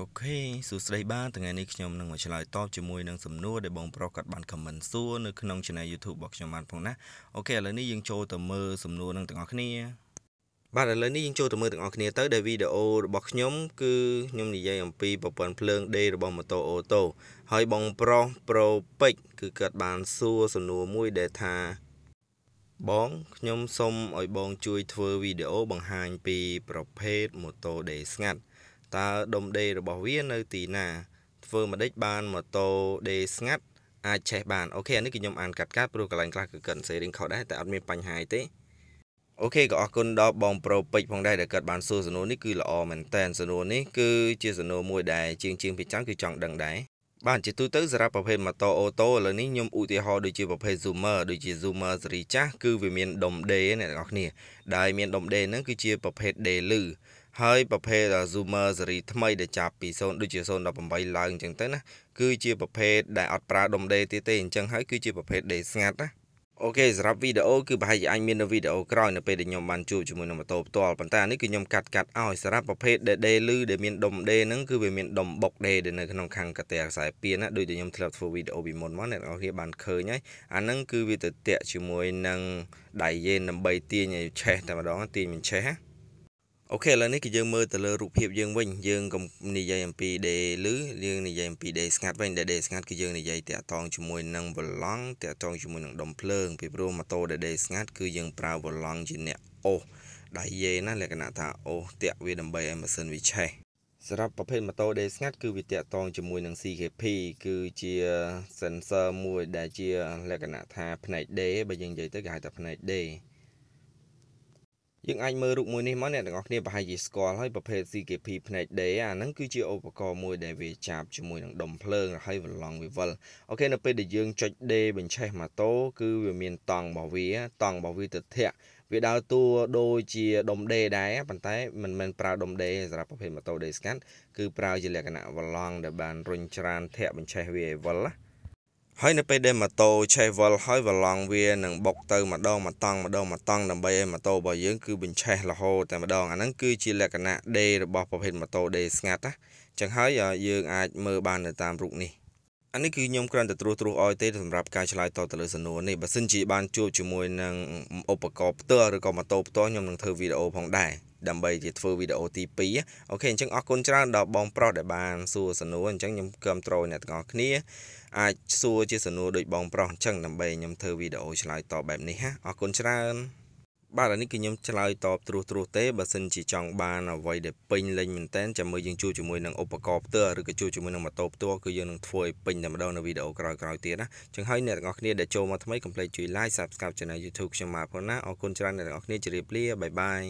OK សួស្តីបាទថ្ងៃនេះខ្ញុំនឹងមកឆ្លើយតបជាមួយនឹងសំណួរដែលបងប្រុសគាត់បាន comment សួរនៅក្នុង channel YouTube របស់ខ្ញុំបានផងណា OK ឥឡូវនេះយើងចូលទៅមើលសំណួរនឹងទាំងអស់គ្នាបាទឥឡូវនេះយើងចូលទៅមើលទាំងអស់គ្នាទៅដែលវីដេអូរបស់ខ្ញុំគឺខ្ញុំនិយាយអំពីប្រព័ន្ធភ្លើង D របស់ម៉ូតូ auto ហើយបងប្រុស Pro Pick គឺគាត់បានសួរសំណួរមួយដែលថាបងខ្ញុំសូមឲ្យបងជួយធ្វើវីដេអូបង្ហាញពីប្រភេទម៉ូតូ D ស្ងាត់ តើដុំដេរបស់វានៅទីណា ធ្វើមិនដេចបានម៉ូតូដេស្ងាត់អាចឆេះបានអូខេអានេះគឺខ្ញុំអានកាត់កាត់ព្រោះកន្លែងខ្លះគឺកិនសេរីខុសដែរតែអត់មានបញ្ហាទេអូខេក៏អរគុណដល់បងប្រូពេជ្រផងដែរដែលគាត់បានសួរសំណួរនេះគឺល្អមែនតើសំណួរនេះគឺជាសំណួរមួយដែលជាងជាងពីចាំគឺចង់ដឹងដែរបាទជាទូទៅសម្រាប់ប្រភេទម៉ូតូអូតូឥឡូវនេះខ្ញុំឧទាហរណ៍ដូចជាប្រភេទ Zoomer ដូចជា Zoomer ស៊េរីចាស់គឺវាមានដុំដេអ្នកទាំងអស់គ្នាដែលមានដុំដេហ្នឹងគឺជាប្រភេទដេលឺ ហើយប្រភេទ zoomer ស៊េរីថ្មីដែលចាប់ពី0ដូចជា018ឡើងអញ្ចឹងទៅណាគឺជាប្រភេទដែលអត់ប្រើដុំដេទៀតទេអញ្ចឹងហើយគឺជាប្រភេទដេស្ងាត់ណាអូខេសម្រាប់វីដេអូគឺប្រហែលជាអាចមាននៅវីដេអូក្រោយនៅពេលដែលខ្ញុំបានជួបជាមួយនឹងម៉ូតូផ្ទាល់ប៉ុន្តែអានេះគឺខ្ញុំកាត់កាត់ឲ្យសម្រាប់ប្រភេទដែលដេលឺដែលមានដុំដេហ្នឹងគឺវាមានដុំបុកដេដែលនៅក្នុងខាងកាតែខ្សែពៀនណាដូចដែលខ្ញុំធ្លាប់ធ្វើវីដេអូពីមុនមកអ្នកនរគ្នាបានឃើញហើយអាហ្នឹងគឺវាទៅតាក់ជាមួយនឹងដៃយេនដើម្បីទាញឲ្យឆេះតែម្ដងទាញមិនឆេះណា អូខេឥឡូវនេះគឺយើងមើលទៅលើរូបភាពយើងវិញយើងកុំនិយាយអំពី day ឬយើងនិយាយអំពី day ស្ងាត់វិញ day ស្ងាត់គឺយើងនិយាយតាក់ទងជាមួយនឹងវឡង់តាក់ទងជាមួយនឹងដុំភ្លើងពីព្រោះម៉ូតូ day ស្ងាត់គឺយើងប្រើវឡង់ជាអ្នកអូសដៃយេណាលក្ខណៈថាអូសតាក់វាដើម្បីឲ្យម៉ាស៊ីនវាឆេះសម្រាប់ប្រភេទម៉ូតូ day ស្ងាត់គឺវាតាក់ទងជាមួយនឹង CKP គឺជា sensor មួយដែលជាលក្ខណៈថាផ្នែក day បើយើងនិយាយទៅគេហៅថាផ្នែក day យើងអាចមើលរូបមួយនេះមកអ្នកទាំងអស់គ្នាប្រហែលជាស្គាល់ហើយប្រភេទ CKP ផ្នែក D អាហ្នឹងគឺជាឧបករណ៍មួយដែលវាចាប់ជាមួយនឹងដុំភ្លើងហើយវឡង់វិវិលអូខេនៅពេលដែលយើងចុច D បញ្ឆេះម៉ូតូគឺវាមានតង់របស់វាតង់របស់វាទៅធាក់វាដើរតួដូចជាដុំដេដែរប៉ុន្តែមិនមែនប្រើដុំដេសម្រាប់ប្រភេទម៉ូតូដេស្កាត់គឺប្រើជាលក្ខណៈវឡង់ដែលបានរុញច្រានធាក់បញ្ឆេះវាឲ្យវិលណា ហើយនៅពេលដែលម៉ូតូឆេះវល់ហើយវឡង់វានឹងបុកទៅម្ដងម្តង់ម្ដងម្តង់ដើម្បីឲ្យម៉ូតូរបស់យើងគឺបញ្ឆេះរហូតតែម្ដងអាហ្នឹងគឺជាលក្ខណៈដេរបស់ប្រភេទម៉ូតូដេស្ងាត់ណាចឹងហើយយើងអាចមើលបាននៅតាមរូបនេះអានេះគឺខ្ញុំគ្រាន់តែត្រួសត្រាសឲ្យទេសម្រាប់ការឆ្លើយតបទៅលើសំណួរនេះបើសិនជាបានជួបជាមួយនឹងឧបករណ៍ផ្ទាល់ឬក៏ម៉ូតូផ្ទាល់ខ្ញុំនឹងធ្វើវីដេអូផងដែរ ដើម្បីជាធ្វើវីដេអូទី2អូខេអញ្ចឹងអរគុណច្រើនដល់បងប្រុសដែលបានសួរសំណួរអញ្ចឹងខ្ញុំគាំទ្រអ្នកទាំងអស់គ្នាអាចសួរជាសំណួរដូចបងប្រុសអញ្ចឹងដើម្បីខ្ញុំធ្វើវីដេអូឆ្លើយតបបែបនេះណាអរគុណច្រើនបាទអានេះគឺខ្ញុំឆ្លើយតបត្រួសត្រាសទេបើសិនជាចង់បានអ្វីដែលពេញលេញមែនតើចាំមើលយើងជួបជាមួយនឹងឧបករណ៍ផ្ទាល់ឬក៏ជួបជាមួយនឹងម៉ូតូផ្ទាល់គឺយើងនឹងធ្វើឲ្យពេញតែម្ដងនៅវីដេអូក្រោយៗទៀតណាចឹងហើយអ្នកទាំងអស់គ្នាដែលចូលមកថ្មីកុំភ្លេចជួយ Like Subscribe Channel YouTube ខ្ញុំមកផងណាអរគុណច្រើនអ្នកទាំងអស់គ្នាជម្រាបលាបាយបាយ